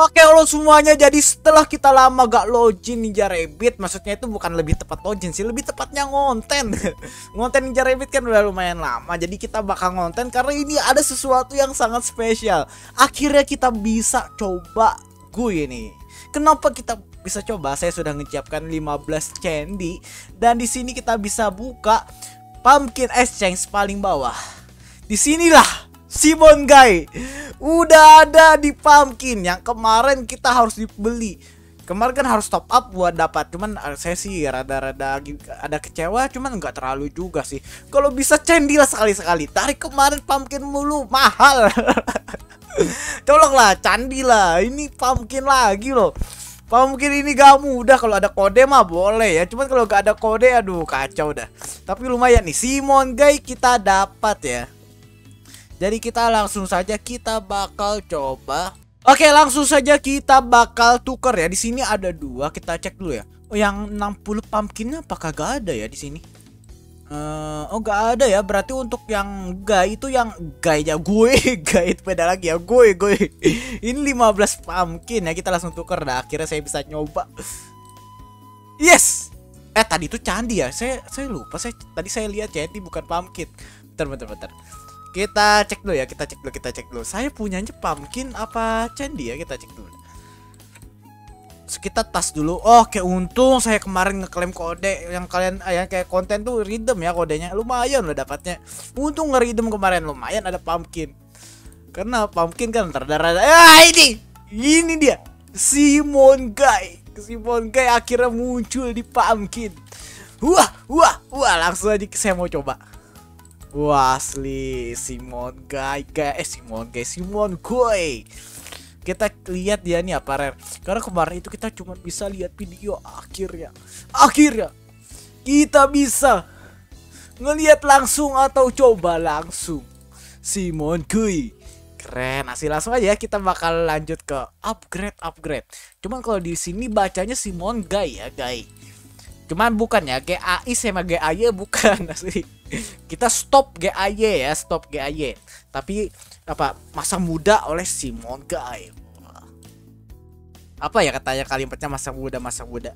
Oke halo semuanya. Jadi setelah kita lama gak login Ninja Rabbit Maksudnya itu bukan lebih tepat login sih Lebih tepatnya ngonten. Ngonten Ninja Rabbit kan udah lumayan lama. Jadi kita bakal ngonten karena ini ada sesuatu yang sangat spesial. Akhirnya kita bisa coba gue nih Kenapa kita bisa coba? Saya sudah menyiapkan 15 candy. Dan di sini kita bisa buka Pumpkin Exchange paling bawah. Di sinilah Simon Guy udah ada di Pumpkin yang kemarin kita harus dibeli. Kemarin kan harus top up buat dapat, cuman eh, saya sih rada-rada ada kecewa, cuman nggak terlalu juga sih. Kalau bisa cendilah sekali-sekali. Tarik kemarin Pumpkin mulu mahal. Tolonglah candi lah, ini Pumpkin lagi loh. Pumpkin ini gak mudah kalau ada kode mah boleh ya. Cuman kalau gak ada kode aduh kacau dah. Tapi lumayan nih Simon Guy kita dapat ya. Jadi kita langsung saja kita bakal coba. Oke, langsung saja kita bakal tuker ya. Di sini ada dua, kita cek dulu ya. Oh, yang 60 pumpkinnya apakah gak ada ya di sini? Uh, oh gak ada ya. Berarti untuk yang gay itu yang gaynya gue gay itu beda lagi ya. Gue gue. Ini 15 pumpkin ya. Kita langsung tuker. Dah akhirnya saya bisa nyoba. Yes! Eh tadi itu candi ya. Saya saya lupa. Saya tadi saya lihat candi bukan pumpkin. Bentar bentar bentar kita cek dulu ya, kita cek dulu, kita cek dulu. Saya punyanya pumpkin apa candy ya? Kita cek dulu. kita tas dulu. Oh, kayak untung saya kemarin ngeklaim kode yang kalian eh, yang kayak konten tuh rhythm ya kodenya. Lumayan udah dapatnya. Untung nge kemarin lumayan ada pumpkin. Karena pumpkin kan terdarah. Ah, ini. Ini dia. Simon Guy. Simon Guy akhirnya muncul di pumpkin. Wah, wah, wah, langsung aja saya mau coba. Wah asli Simon Guy guys. Eh Simon Guy Simon Guy. Kita lihat dia nih apa rare karena kemarin itu kita cuma bisa lihat video akhirnya. Akhirnya kita bisa ngelihat langsung atau coba langsung. Simon Guy. Keren asli langsung aja kita bakal lanjut ke upgrade upgrade cuman kalau di sini bacanya Simon Guy ya guys Cuman bukan ya GAI sama GAY bukan asli. Kita stop GAY ya, stop GAY. Tapi apa masa muda oleh Simon Guy. Apa ya katanya kalimatnya masa muda masa muda.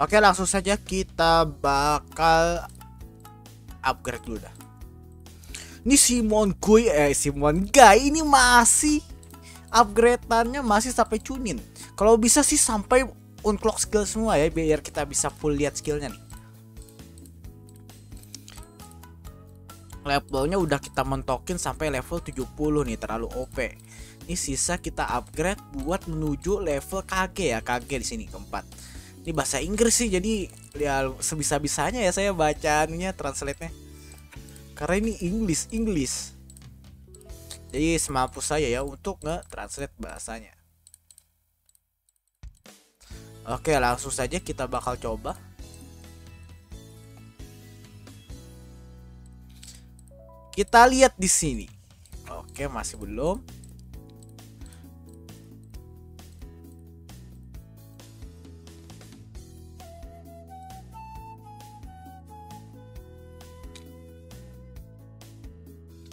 Oke langsung saja kita bakal upgrade dulu dah. Ini Simon Guy eh Simon Guy ini masih upgradeannya masih sampai cunin. Kalau bisa sih sampai unclock skill semua ya biar kita bisa full lihat skillnya nih. Levelnya udah kita mentokin sampai level 70 nih terlalu OP. Ini sisa kita upgrade buat menuju level KG ya KG di sini keempat ini bahasa Inggris sih jadi ya sebisa bisanya ya saya bacanya translate nya karena ini English jadi semampu saya ya untuk nge translate bahasanya. Oke langsung saja kita bakal coba. Kita lihat di sini. Oke masih belum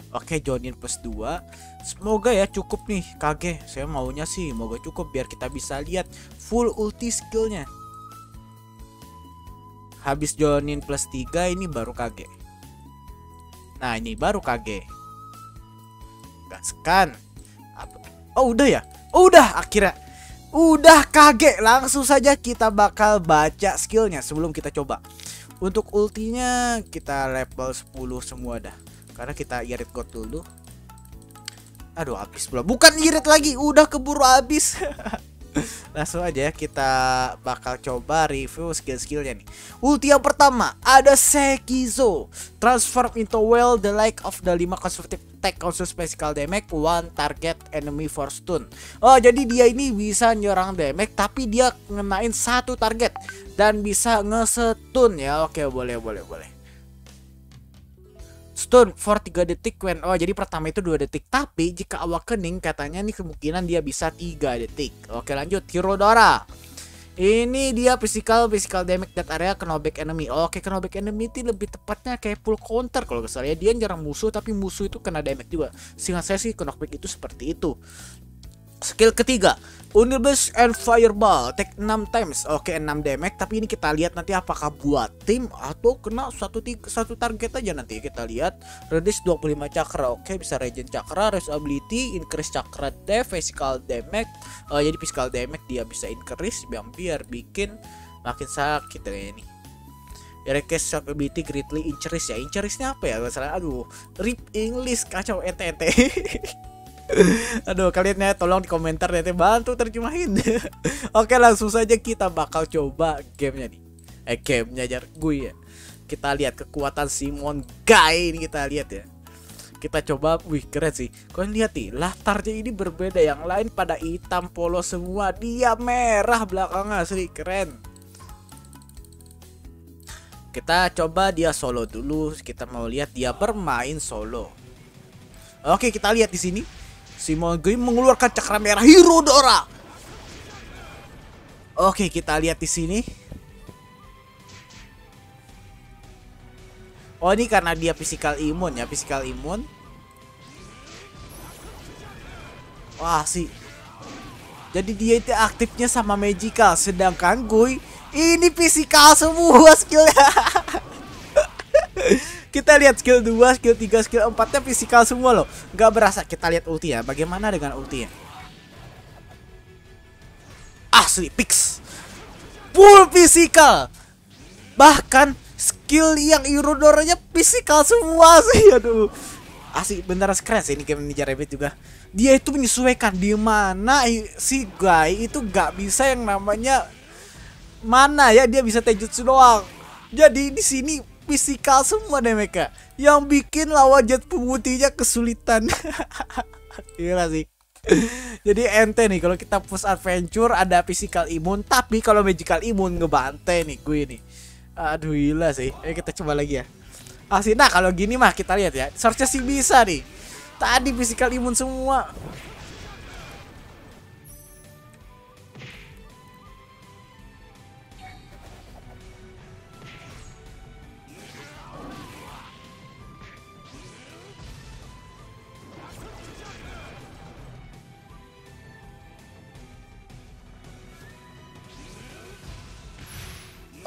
Oke Jonin plus 2 Semoga ya cukup nih Kage Saya maunya sih Semoga cukup biar kita bisa lihat Full ulti skillnya. Habis Jonin plus 3 ini baru Kage Nah ini baru Kage Gaskan Oh udah ya? Oh udah akhirnya. Udah Kage Langsung saja kita bakal baca skillnya Sebelum kita coba. Untuk ultinya kita level 10 semua dah karena kita irit god dulu aduh habis pula bukan irit lagi udah keburu habis Langsung aja ya kita bakal coba review skill-skillnya nih. Ulti yang pertama ada Sekizo. Transform into well the like of the 5 conservative attack consume physical damage one target enemy for stun. Oh, jadi dia ini bisa nyerang damage tapi dia ngenain satu target dan bisa ngesetun ya. Oke, boleh boleh boleh stun for 3 detik when oh jadi pertama itu 2 detik. Tapi jika awakening katanya nih kemungkinan dia bisa 3 detik. Oke lanjut. Hirodora. Ini dia physical physical damage that area knockback enemy. Oke knockback enemy itu lebih tepatnya kayak full counter kalau salah ya. Dia nyerang musuh tapi musuh itu kena damage juga. Sehingga saya sih knockback itu seperti itu skill ketiga Unibus and Fireball take 6 times. Oke, 6 damage, tapi ini kita lihat nanti apakah buat tim atau kena satu satu target aja nanti kita lihat. Reduce 25 cakra. Oke, bisa regen cakra, rest ability, increase cakra def, physical damage. Uh, jadi physical damage dia bisa increase biar biar bikin makin sakit ya ini. Request shot ability greatly increase ya. Increase-nya apa ya? Gak salah. Aduh, rip English kacau ente ente. Aduh kalian ya tolong di komentar nanti bantu terjemahin. Oke langsung saja kita bakal coba gamenya nih. Eh gamenya jar gue ya. Kita lihat kekuatan Simon Guy ini kita lihat ya. Kita coba wih keren sih. Kalian lihat nih latarnya ini berbeda. Yang lain pada hitam polo semua dia merah belakangnya asli keren. Kita coba dia solo dulu. Kita mau lihat dia bermain solo. Oke kita lihat di sini Simon Gui mengeluarkan cakra merah Hero Dora. Oke, kita lihat di sini. Oh, ini karena dia physical imun ya, physical imun. Wah, sih. Jadi dia itu aktifnya sama magical, sedangkan Gui ini physical semua skillnya. Kita lihat skill 2, skill 3, skill 4-nya fisikal semua loh. Gak berasa. Kita lihat ulti ya. Bagaimana dengan ultinya? Asli pix. Full fisikal. Bahkan skill yang Irodoranya fisikal semua sih. Aduh. Asli beneran keren sih ini game Ninja Rabbit juga. Dia itu menyesuaikan di mana si guy itu gak bisa yang namanya mana ya dia bisa tejutsu doang. Jadi di sini fisikal semua deh mereka yang bikin lawan jet pemutihnya kesulitan. Gila sih? Jadi ente nih kalau kita push adventure ada physical imun tapi kalau magical imun ngebantai nih gue nih. Aduh gila sih. Ayo kita coba lagi ya. Asli nah kalau gini mah kita lihat ya. Searchnya sih bisa nih. Tadi physical imun semua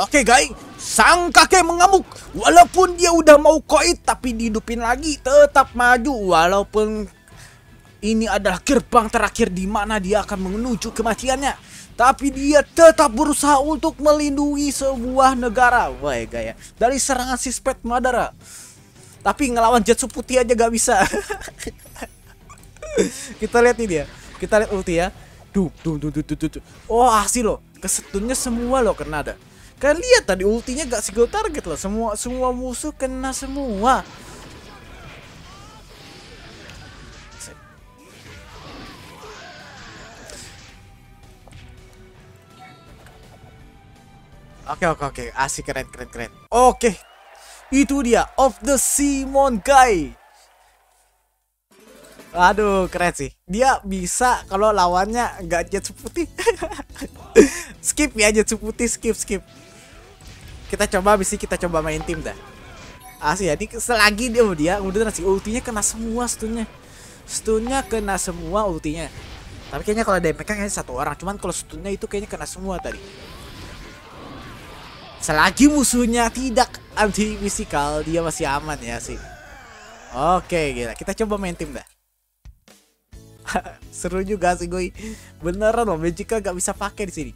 Oke guys, sang kakek mengamuk. Walaupun dia udah mau koit tapi dihidupin lagi, tetap maju walaupun ini adalah gerbang terakhir di mana dia akan menuju kematiannya. Tapi dia tetap berusaha untuk melindungi sebuah negara. Wah, gaya dari serangan si Spet Madara. Tapi ngelawan Jetsu putih aja gak bisa. Kita lihat ini dia. Kita lihat ulti ya. Duh, duh, duh, duh, duh, duh. Oh, hasil loh. Kesetunnya semua loh kena ada. Kalian lihat tadi ultinya gak single target loh. Semua semua musuh kena semua. Oke oke oke, asik keren keren keren. Oke, itu dia of the Simon guy. Aduh keren sih. Dia bisa kalau lawannya nggak jet putih. skip ya jet putih skip skip kita coba abis kita coba main tim dah. Asli ya selagi dia dia udah nasi ultinya kena semua stunnya. Stunnya kena semua ultinya. Tapi kayaknya kalau DMK kayaknya satu orang. Cuman kalau stunnya itu kayaknya kena semua tadi. Selagi musuhnya tidak anti physical dia masih aman ya sih. Oke gila. Kita coba main tim dah. Seru juga sih gue beneran loh Magical gak bisa pakai di sini.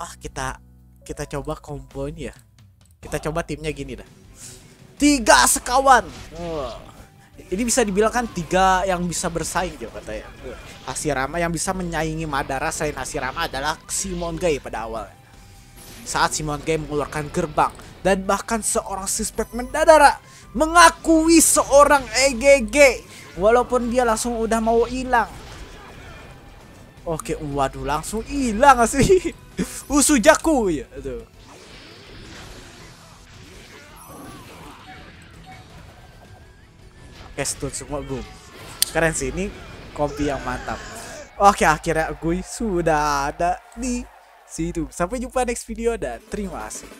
Ah kita kita coba combo ini ya. Kita coba timnya gini dah. Tiga sekawan. Oh. ini bisa dibilang kan tiga yang bisa bersaing ya. Katanya Hashirama yang bisa menyaingi Madara selain Hashirama adalah Simon Gay pada awal. Saat Simon Gay mengeluarkan gerbang dan bahkan seorang suspek Madara mengakui seorang EGG walaupun dia langsung udah mau hilang. Oke waduh langsung hilang sih Usujaku ya tuh Oke, semua boom. Keren sih ini kompi yang mantap. Oke, akhirnya gue sudah ada di situ. Sampai jumpa next video dan terima kasih.